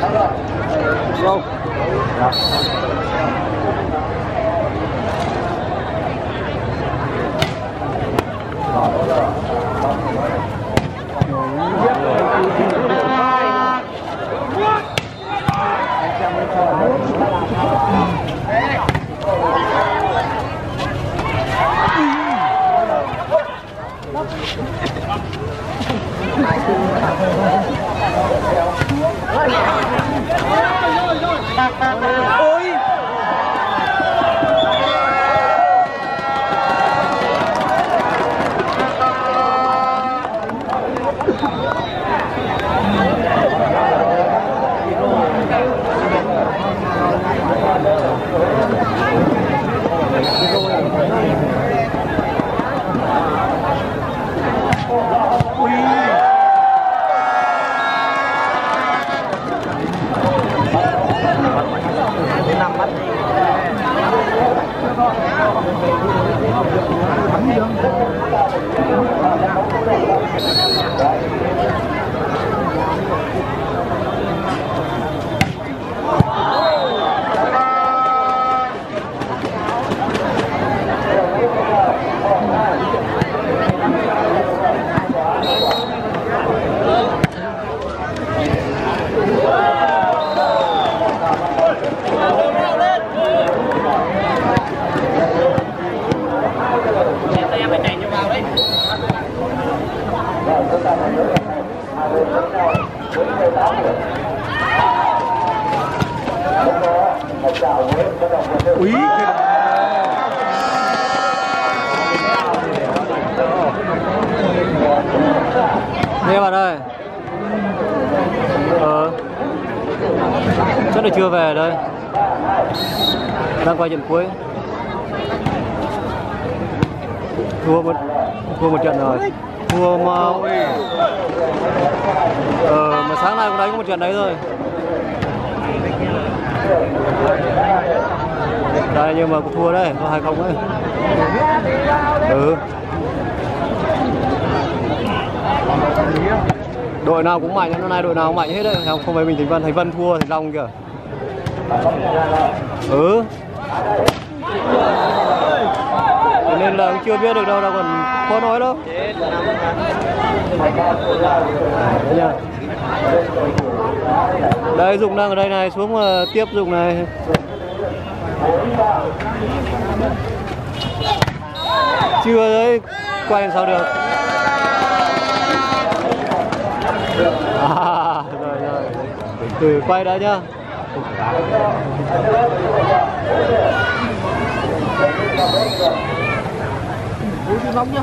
Không. you. Đây bạn ơi Ờ. Chắc là chưa về đây. Đang quay trận cuối. Thua một Thua một trận rồi. Thua mà Ờ mà sáng nay cũng đánh có một trận đấy rồi đây, nhưng mà cũng thua đấy, có hai không ấy. Ừ đội nào cũng mạnh hôm nay đội nào cũng mạnh hết đấy. Không không phải mình thành vân thành vân thua thành long kìa. Ừ. Nên là cũng chưa biết được đâu đâu còn khó nói đâu. Đấy đây dụng đang ở đây này, xuống mà tiếp dụng này. Chưa đấy, quay làm sao được. À, rồi rồi. Từ quay đó nhá. Ủa chứ nóng nhá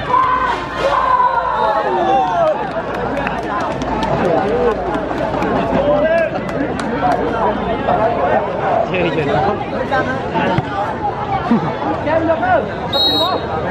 đó chưa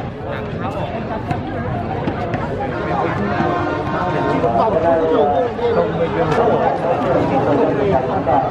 公主梦境等我来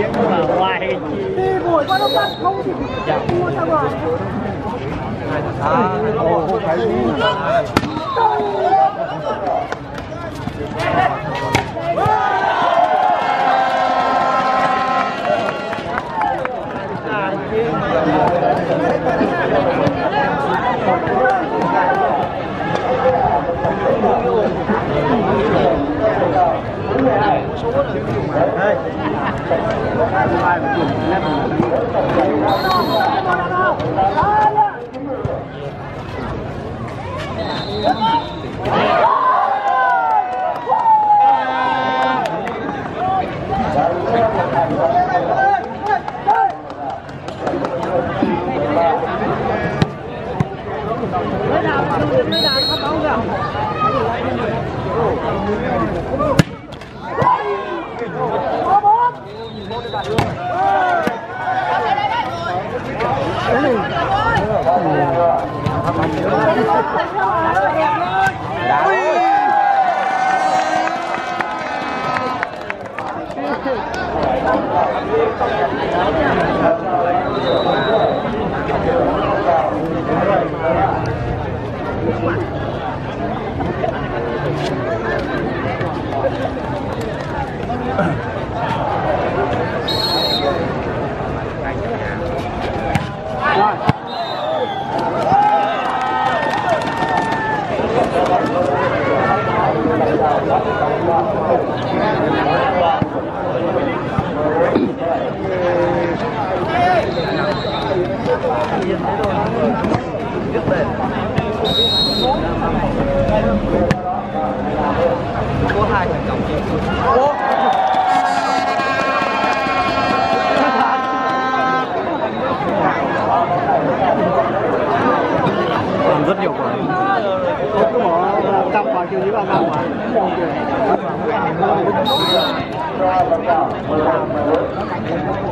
tiếng mà ngoài đi buổi qua đông bắc không thì mua ra ngoài Thank you đi Uh-huh. ได้ครับ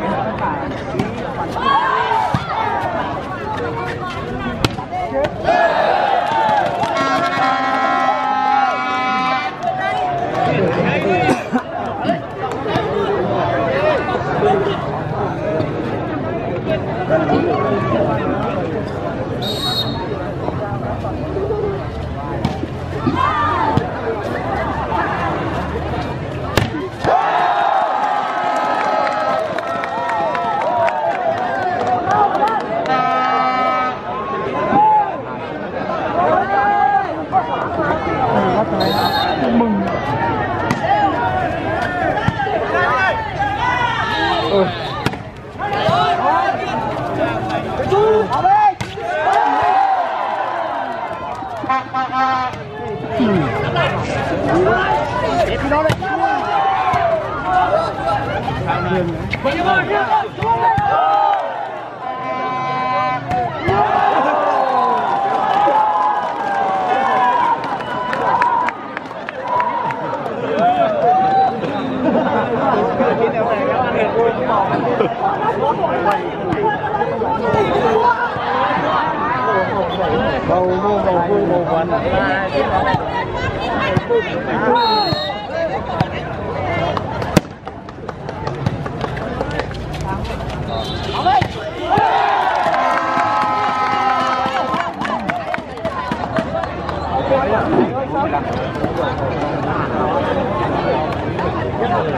bầu vô bầu vui bầu quần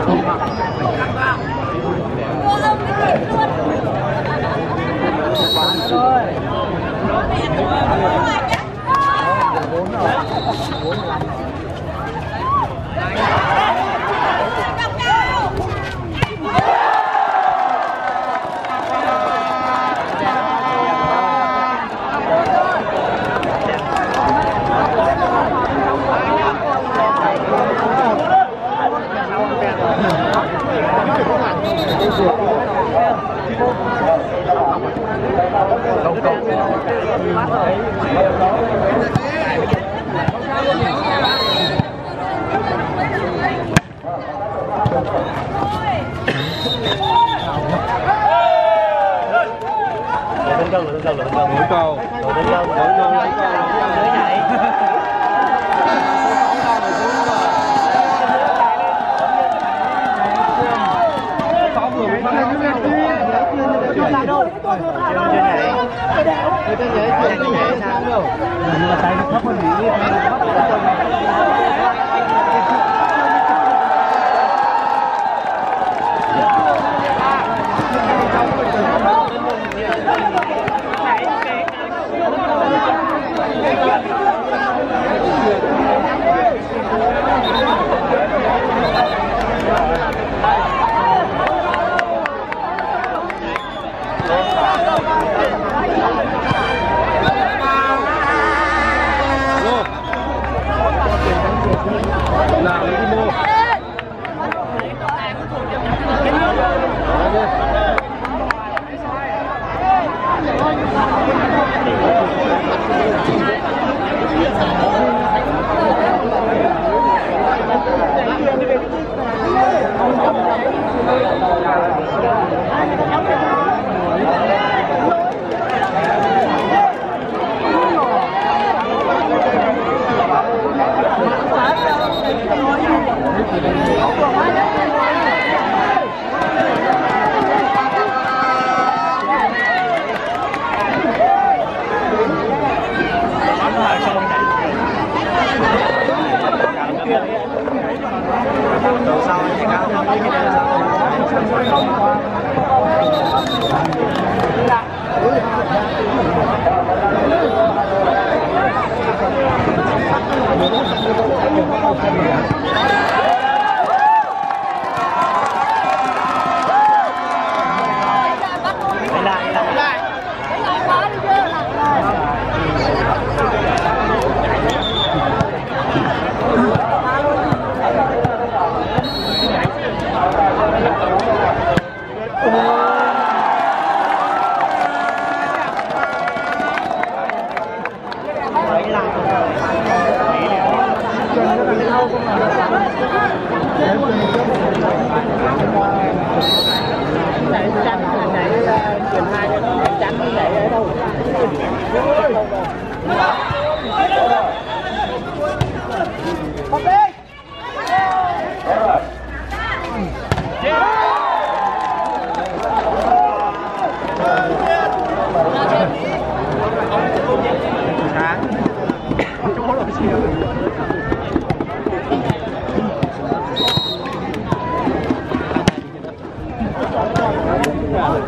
you. Nào,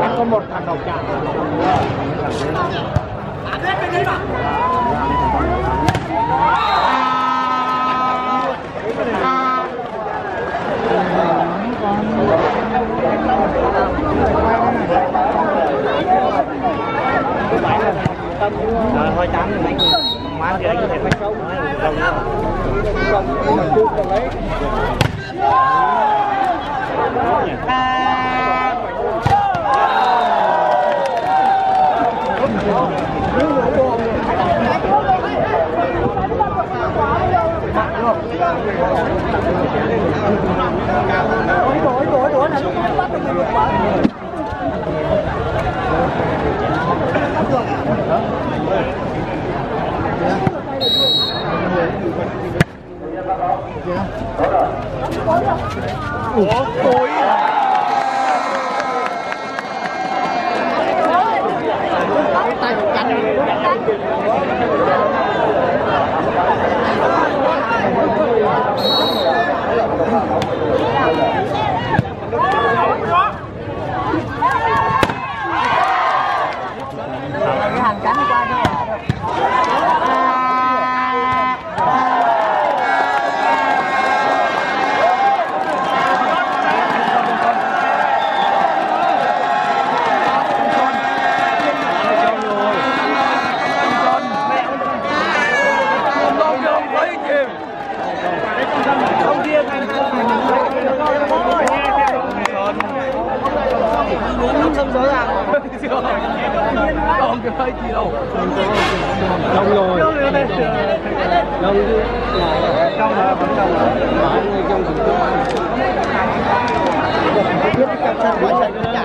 anh có một thằng đầu chạm Rồi thôi chán đánh má kìa anh có thể phát sâu đông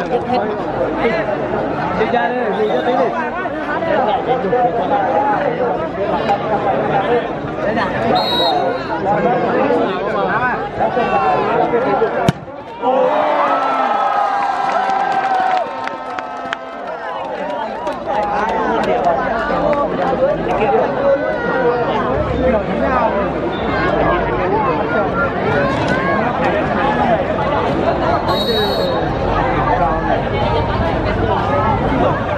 trận trả hết. Đi ra đi đi ra tí đi Thank you.